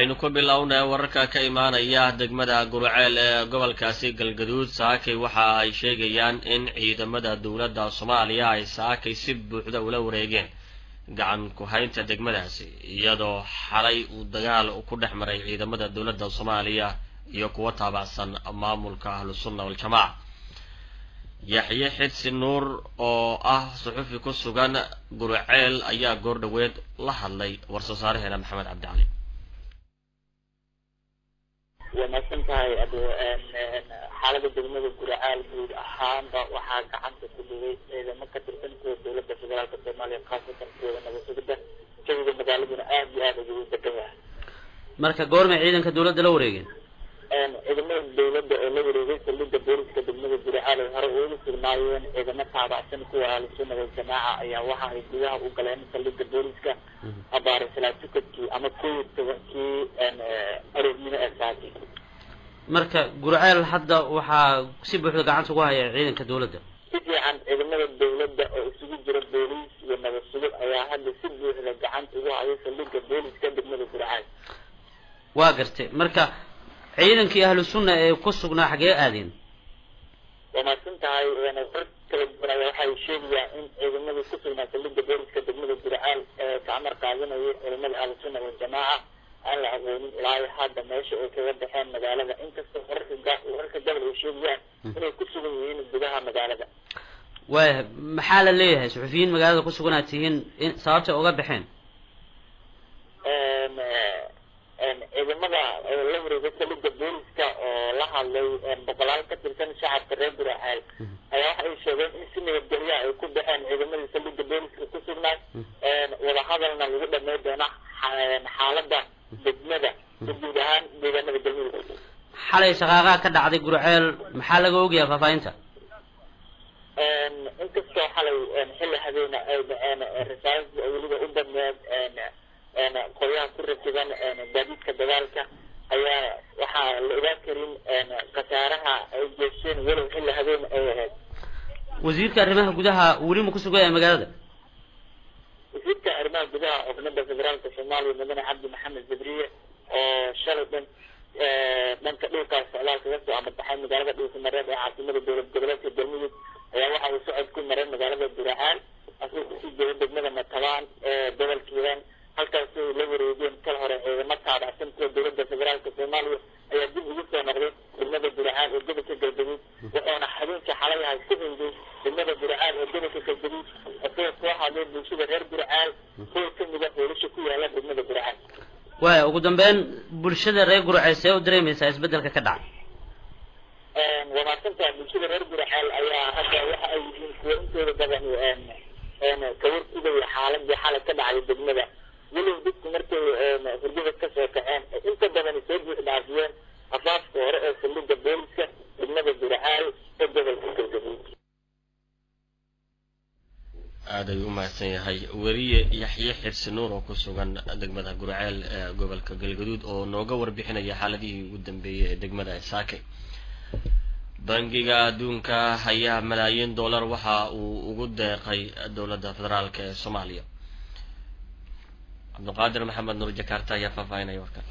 aynu ku bilownay wararka ka imaanaya degmada gurceel ee gobolkaasi galgaduud. Saakay waxa ay sheegayaan in ciidamada dowladda soomaaliya ay saakay si buuxda ula wareegeen gacan ku-haynta degmadaasi iyadoo xalay uu dagaal ku dhex maray ciidamada dowladda soomaaliya iyo kuwa taabacsan maamulka ahlusunna waljamaaca yaxye xidsi nuur oo ah suxufi ku sugan gurceel ayaa goor dhoweed la hadlay war-soo saaraheena maxamed cabdicali waa mahadsan tahay xaalada degmada guracaal guud ahaanba waxaa gacanta ku dhigay ciidamo ka tirsan kuwa dowladda federaalka soomaaliya khaasatan kuwada nabadsugida jawiga magaaladuna aad iyo aad ugu degan yahay marka goormay ciidanka dowladda la wareegeen ciidamada dowladda oo la wareegay saldhigga booliska degmada guracaal ay hore ugu sugnaayeen ciidamo taabacsan kuwa ahlusunna waljamaaca ayaa waxa ay gudaha u galeen saldhigga booliska. Abaare salaatukankii ama kow iyo tobankii aroornimo ee saaki marka gurceel hadda waxaa si buuxda gacanta ku haya ciidanka dowladda. Si fiican ciidamada dowladda oo isugu jira booliis iyo nabad sugid ayaa hadda si buuxda gacanta ugu haya saldhigga booliska degmada gurcaal waa gartay. Marka ciidankii ahlu sunna ee ku sugnaa xagee aadeen? Waa mahadsan tahay war kala duwan waxay sheegayaan in ciidamadii ku sugnaa saldhigga booliska degmada gurcaal ee kacmar qaadanayay ciidamada ahlusunna waljamaaca aan la aqoonin ilaa hadda meesha ay kaga baxeen magaalada inkastoo wararka wararka gabal ay sheegayaan inay ku sugan yihiin gudaha magaalada waaya maxaa la leeyahay suxufiyiin magaalada ku sugan aad tihiin in sababta uga baxeen ciidamada la wareegay saldhigga booliska oo la hadlay boqolaal ka tirsan shacabka reer guracaal ayaa waxay sheegeen in si nabadgelya ay ku baxeen ciidamadii saldhigga booliska ku sugnaa wadahadalna lagu dhamay doona xaalada degmada guud ahaan deegaanada galmudug xalay shaqaaqaa ka dhacday gurceel maxaa laga ogyahay faahfaahinta? Inkastoo xalay xilli habeena risaaladii weliba u badneed qoryaha ku rakiban gaadiidka dagaalka ayaa waxaa la ogaan karin khasaaraha ay geesheen walow xilli habeen ay ahayd. Wasiirka arrimaha gudaha weli ma ku sugan yahay magaalada arrimaha gudaha xubnada federaalka soomaaliya mudane cabdi maxamed jibriye oo shalay dhan dhanka dhulkaas socdaal kaga soo amadaxay magaalada dhuusamareed ee caasimada dowlad goboleedka galmudug ayaa waxa uu socod ku maray magaalada guracaan asagoo ku sii jeeda degmada matabaan ee gobolka hiiraan halkaas ay la wareegeen kal hore ciidamo taabacsan kuwa dowladda federaalka soomaaliya ayaa dib ugu soo noqday degmada guracaan ee gobolka galgaduud wuxuuna habeenkii xalay ahay ku hingay degmada guracaan ee gobolka galgaduud bulshada reer guracaan kuwa ka mid a hoolasha ku yaalla degmada guracaan waaya ugu dambeyn bulshada reer gurceel see u dareemaysaa isbeddelka ka dhacay waa mahadsantaha bulshada reer guraceel ayaa hadda waxa ay yihiin kuwa intooda badan kawarkugaya xaaladii xalay ka dhacday degmada weliba dadku markay hurdada ka soo kaceen inta badan soo buux dhaafiyeen afaafka hore ee saldhigga booliska degmada guracaal ee gobolka galgaduud aad mahadsan yahay weriye yaxye xirsi nuur oo ku sugan degmada gurceel ee gobolka galgaduud oo nooga warbixinaya xaaladihii ugu dambeeyey ee degmada saake. Bangiga adduunka ayaa malaayiin dollar waxa uu ugu deeqay dowladda federaalk ee soomaaliya. Cabdiqaadir maxamed nuur jakarta ayaa faahfaahinaya warkan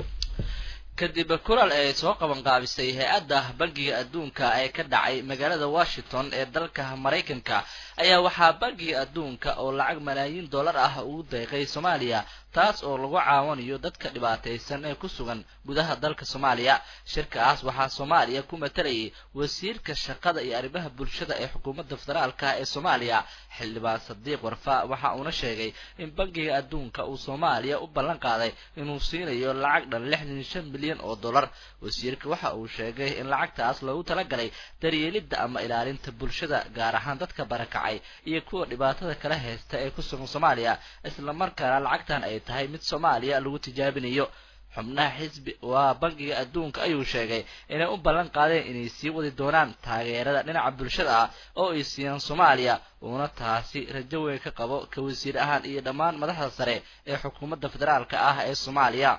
kadib kulan ay soo qaban qaabisay hay'adda bangiga adduunka ee ka dhacay magaalada washington ee dalka maraykanka ayaa waxaa bangiga adduunka oo lacag malaayiin dollar ah ugu deeqay soomaaliya taas oo lagu caawinayo dadka dhibaataysan ee ku sugan gudaha dalka soomaaliya. Shirkaas waxaa soomaaliya ku matalayay wasiirka shaqada iyo arrimaha bulshada ee xukuumadda federaalka ee soomaaliya. Xildhibaan sadiiq warfa waxa uuna sheegay in bangiga adduunka uu soomaaliya u ballan qaaday inuu siinayo lacag dhan lixdan shan milyan oo dollar. Wasiirka waxa uu sheegay in lacagtaas loogu talagalay daryeelidda ama ilaalinta bulshada gaar ahaan dadka barakacay iyo kuwa dhibaatada kala haysta ee ku sugan soomaaliya. Islamarkaana lacagtan ay tahay mid soomaaliya lagu tijaabinayo. Xubnaha xisbi waa bangiga adduunka ayuu sheegay inay u ballan qaadeen inay sii wadi doonaan taageerada dhinaca bulshada ah oo ay siiyaan soomaaliya uuna taasi rajo weyn ka qabo ka wasiir ahaan iyo dhammaan madaxda sare ee xukuumadda federaalka ah ee soomaaliya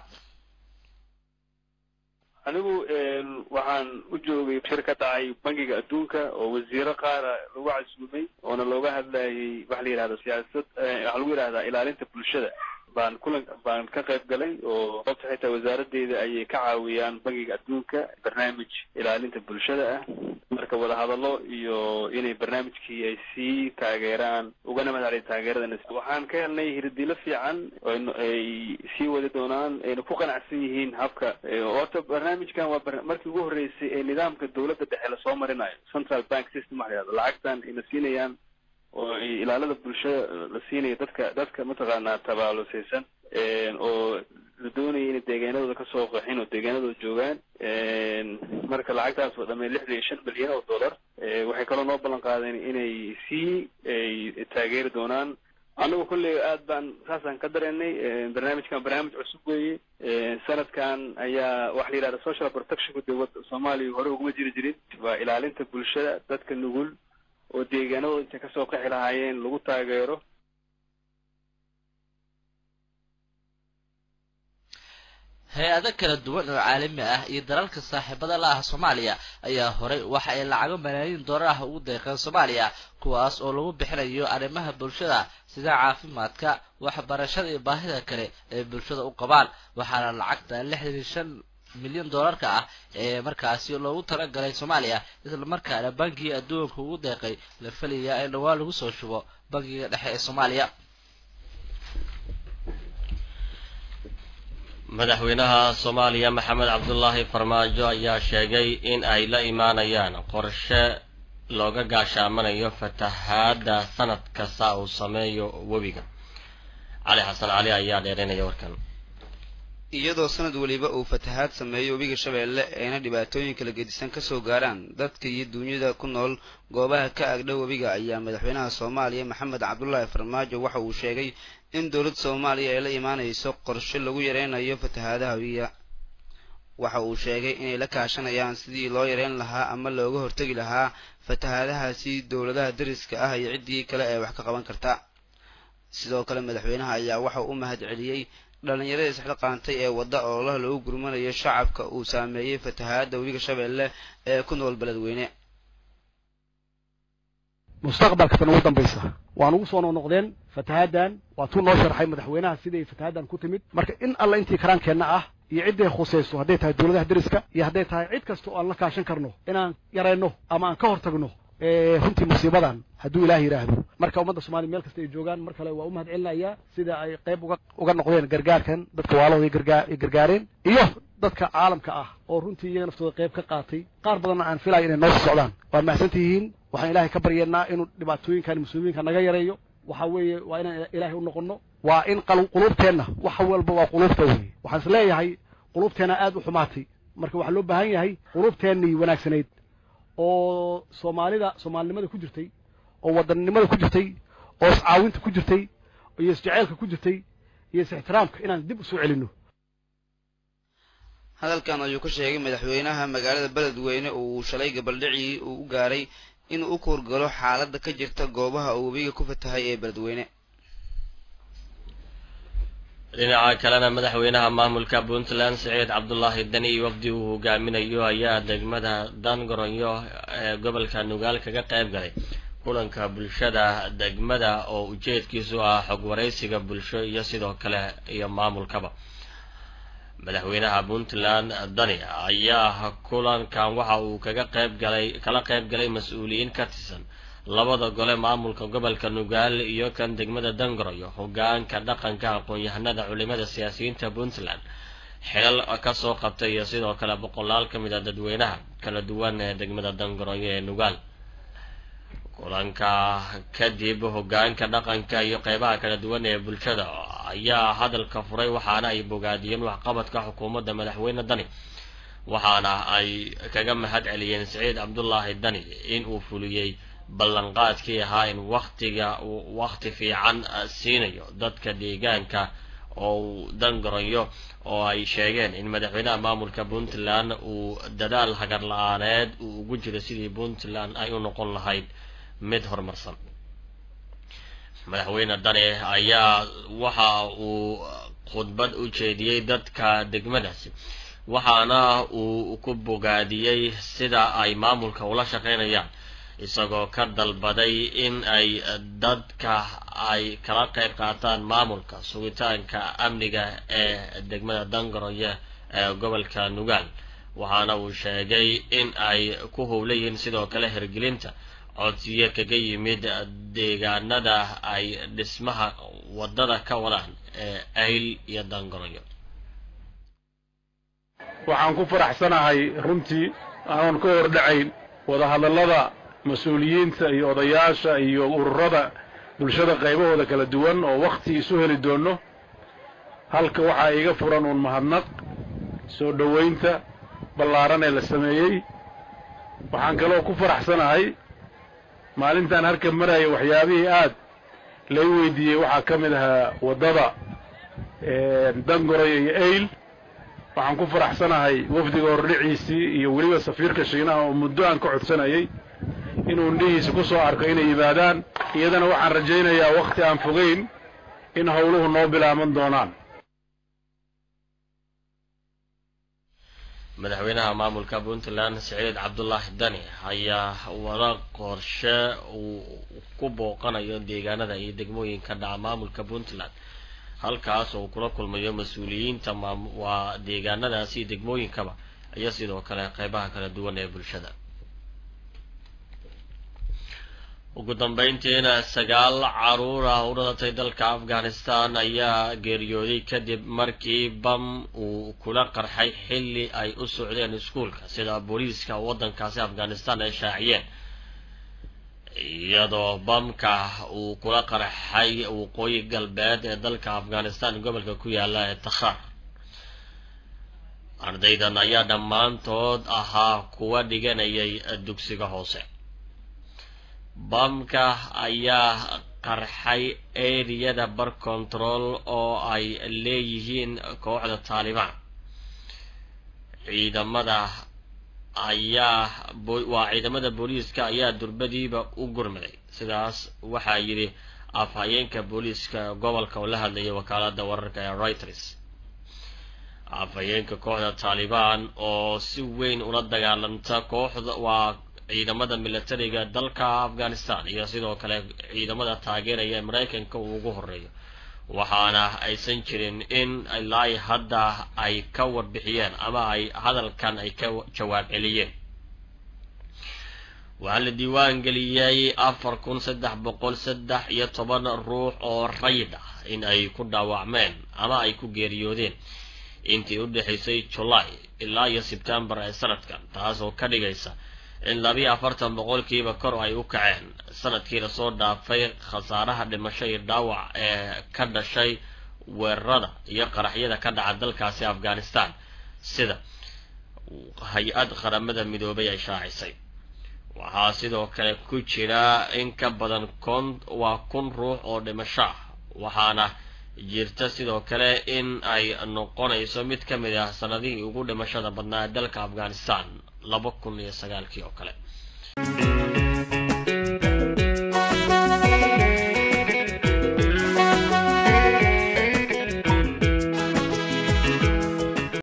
anigu waxaan u joogay shir ka dhacay bangiga adduunka oo wasiiro qaara lagu casuumay oona looga hadlayay waxa la yidhahda siyaasad waxaa lagu yidhahdaa ilaalinta bulshada baan kulan baan ka qayb galay oo sababta xitaa wasaaraddeeda ayay ka caawiyaan bangiga adduunka barnaamij ilaalinta bulshada ah marka wadahadallo iyo inay barnaamijkii ay sii taageeraan ugana madacday taageeradan waxaan ka helnay hirdilo fiican ay sii wadi doonaan ayna ku qanacsan yihiin habka. Horta barnaamijkan waa markii ugu horreysay ee nidaamka dawladda dhexe la soo marinayo. Central bank system waxa la yihahdo lacagtan ayna siinayaan oo ilaalada bulshada la siinayo dadka dadka mataqaanaa tabaalusaysan oo la doonaya inay deegaanadooda ka soo qaxin oo deegaanadooda joogaan marka lacagtaas oo dhamay lixdan iyo shan bilyan oo dollar waxay kaloo noo ballan qaadeen inay sii ay taageeri doonaan. Anagu kolley aad baan saasaan ka dareenay barnaamijkan barnaamij cusub weeye sanadkan ayaa waxa la yidhahda social protectionka dowladda soomaaliya hore uguma jiri jirin. Waa ilaalinta bulshada dadka nugul oo deegaanadooda intay ka soo qaxi lahaayeen lagu taageero. Hay'ado kala duwan oo caalami ah iyo dalalka saaxiibada la ah soomaaliya ayaa horay waxa ay lacago malaayiin doolar ah ugu deeqeen soomaaliya kuwaas oo lagu bixinayo arrimaha bulshada sida caafimaadka waxbarashada iyo baahida kale ee bulshada u qabaan. Waxaana lacagta lixdan iyo shan milyan doolarka ah ee markaasi loogu talagalay soomaaliya islamarkaana bangiga adduunka ugu deeqay la felayaa in dhawaan lagu soo shubo bangiga dhexe ee soomaaliya. Madaxweynaha soomaaliya maxamed cabdulaahi farmaajo ayaa sheegay in ay la imaanayaan qorshe looga gaashaamanayo fatahaada sanad kasta uu sameeyo webiga. Cali xasan cali ayaa dheeraynaya warkan iyadoo sanad weliba uu fatahaad sameeyo webiga shabeelle ayna dhibaatooyin kala gedisan ka soo gaaraan. Dadka iyo duunyada ku nool goobaha ka agdhow webiga ayaa madaxweynaha soomaaliya maxamed cabdulaahi farmaajo waxa uu sheegay in dowladda soomaaliya ay la imaanayso qorshe lagu yareynayo fatahaadaha webiga. Waxa uu sheegay inay la kaashanayaan sidii loo yareyn lahaa ama looga hortegi lahaa fatahaadahaasi dowladaha dariska ah iyo ciddii kale ee wax ka qaban karta. Sidoo kale madaxweynaha ayaa waxa u mahad celiyey dhalinyarada isxilqaantay ee wadda ololaha loogu gurmanayo shacabka uu saameeyey fatahaada webiga shabeelle ee ku nool beledweyne. Mustaqbalkasana ugu dambaysa waan ugu soo noqnoqdeen fatahaaddan waa tuu noo sharxay madaxweynaha siday fatahaaddan ku timid. Marka in alla intii karaankeenna ah iyo cidday khusayso hadday tahay dowladaha deriska iyo hadday tahay cid kasta oo aan la kaashan karno inaan yarayno ama aan ka hor tagno runtii musiibadan hadduu ilaah yidhaahdo marka ummadda soomaliya meel kasta ay joogaan mar kale waa u mahad celinayaa sida ay qayb uga uga noqdeen gargaarkan dadka waalahooda gargaa ay gargaareen iyo dadka caalamka ah oo runtii iyaga naftooda qayb ka qaatay. Qaar badanna aan filayo inay noo socdaan. Waa mahadsantihiin waxaan ilaahay ka baryeennaa inuu dhibaatooyinkan muslimiinka naga yareeyo. Waxa weeye waa inaan ilaahay u noqono waa in quluubteenna wax walba waa quluubta weeye. Waxaan is leeyahay quluubteenna aad u xumaatay. Marka waxaa loo baahan yahay quluubteennii wanaagsanayd oo soomaalida soomaalinimada ku jirtay oo wadannimada ku jirtay oo iscaawinta ku jirtay iyo isjeceylka ku jirtay iyo is-ixtiraamka inaan dib u soo celinno hadalkan ayuu ka sheegay madaxweynaha magaalada beledweyne oo uu shalay gabaldhicii uu u gaaray inuu u kuurgalo xaaladda ka jirta goobaha uu webiga ku fatahay ee beledweyne dhinaca kalena madaxweynaha maamulka puntland siciid cabdulaahi iyo wafdi uu hogaaminayo ayaa degmada dangaronyo ee gobolka nugaal kaga qayb galay kulanka bulshada degmada oo ujeedkiisu ah xog waraysiga bulsho iyo sidoo kale iyo maamulkaba. Madaxweynaha puntland dani ayaa kulankan waxa uu kaga qayb galay kala qayb galay mas'uuliyiin ka tirsan labada gole maamulka gobolka nugaal iyo kan degmada dangaroyo hogaanka dhaqanka aqoon-yahanada culimada siyaasiyiinta puntland. Xilal ka soo qabtay iyo sidoo kale boqolaal ka mid a dadweynaha kala duwan ee degmada dangaroyo ee nugaal. Kulanka kadib hogaanka dhaqanka iyo qeybaha kala duwan ee bulshada ayaa hadalka furay waxaana ay bogaadiyeen waxqabadka xukuumadda madaxweyne dani waxaana ay kaga mahad celiyeen siciid cabdulaahi dani in uu fuliyey ballanqaadkii ahaa in waktiga wakti fiican siinayo dadka deegaanka oo uu dangarayo oo ay sheegeen in madaxweynaha maamulka puntland uu dadaal hagar la'aaneed uu ugu jiro sidii puntland ay u noqon lahayd mid horumarsan. Madaxweyne dane ayaa waxa uu khudbad u jeediyey dadka degmadaasi waxaana uu ku bogaadiyey sida ay maamulka ula shaqaynayaan isagoo ka dalbaday in ay dadka ay kala qayb qaataan maamulka sugitaanka amniga ee degmada dangaroye ee gobolka nugaal waxaana uu sheegay in ay ku howlayihiin sidoo kale hirgelinta codsiyo kaga yimid deegaanada ay dhismaha waddada ka wadaan ee ayl iyo dangaroyo waxaan ku faraxsanahay runtii aanan ka hor dhacayn wadahadallada mas'uuliyiinta iyo odayaasha iyo ururada bulshada qaybahooda kala duwan oo wakhti isu heli doonno halka waxaa iiga furan uun mahadnaq soo dhowaynta ballaaran ee la sameeyey. Waxaan kaloo ku faraxsanahay maalintaan halka maraya waxyaabihii aad lay weydiiyey waxaa ka mid ahaa waddada dangoroy iyo ayl waxaan ku faraxsanahay wafdiga hordhiciisii iyo weliba safiirka shiinaha oo muddo aan ka codsanayay inuu indhihiisa ku arko inay yimaadaan iyadana waxaan rajaynayaa wakhti aan fogayn in howluhu noo bilaaban doonaan. Madaxweynaha maamulka puntland siciid cabdulaahi dani ayaa wada qorshe uu ku booqanayo deegaanada iyo degmooyinka dhaca maamulka puntland. Halkaas oo kula kulmayo mas'uuliyiinta waa deegaanadaasi degmooyinkaba iyo sidoo kale qeybaha kala duwan ee bulshada ugu dambeyntiina sagaal carruur ah u dhalatay dalka afghanistan ayaa geeriyooday kadib markii bam uu kula qarxay xilli ay u socdeen iskuulka sida booliiska waddankaasi afghanistan ay shaaciyeen. Iyadoo bamka uu kula qarxay waqooyi galbeed ee dalka afghanistan gobolka ku yaalla ee takhar ardaydan ayaa dhammaantood ahaa kuwa dhiganayay dugsiga hoose bamka ayaa qarxay eriyada bar control oo ay leeyihiin kooxda taalibaan ciidamada ayaa waa ciidamada booliiska ayaa durbadiiba u gurmaday sidaas waxaa yidhi afhayeenka booliiska gobolka oo la hadlayay wakaalada wararka ee reuters. Afhayeenka kooxda taalibaan oo si weyn ula dagaalanta kooxda waa ciidamada militariga dalka afghanistan iyo sidoo kale ciidamada taageeraya ee maraykanka uu ugu horeeyo waxaana aysan jirin in ilaa hadda ay ka warbixiyeen ama ay hadalkan ay ka jawaab celiyeen. Waxaa la diiwaan geliyey afar kun saddex boqol saddex iyo toban ruux oo rayid ah in ay ku dhaawacmeen ama ay ku geeriyoodeen. Intii u dhexaysay julaay ilaa iyo sebtembar ee sanadkan taas oo ka dhigaysa in labiyo afartan boqolkiiba kor ay u kaceen. Sanadkii la soo dhaafay khasaaraha dhimasho iyo dhaawac ee ka dhashay weerarada iyo qaraxyada ka dhaca dalkaasi afghanistan. Sida hay'ad qaramada midoobay ay shaacisay. Waxaa sidoo kale ku jira in ka badan kon waa kun ruux oo dhimasho ah. Waxaana jirta sidoo kale in ay noqonayso mid ka mid ah sanadihii ugu dhimashada badnaa dalka afghanistan laba kun iyo sagaalkii oo kale.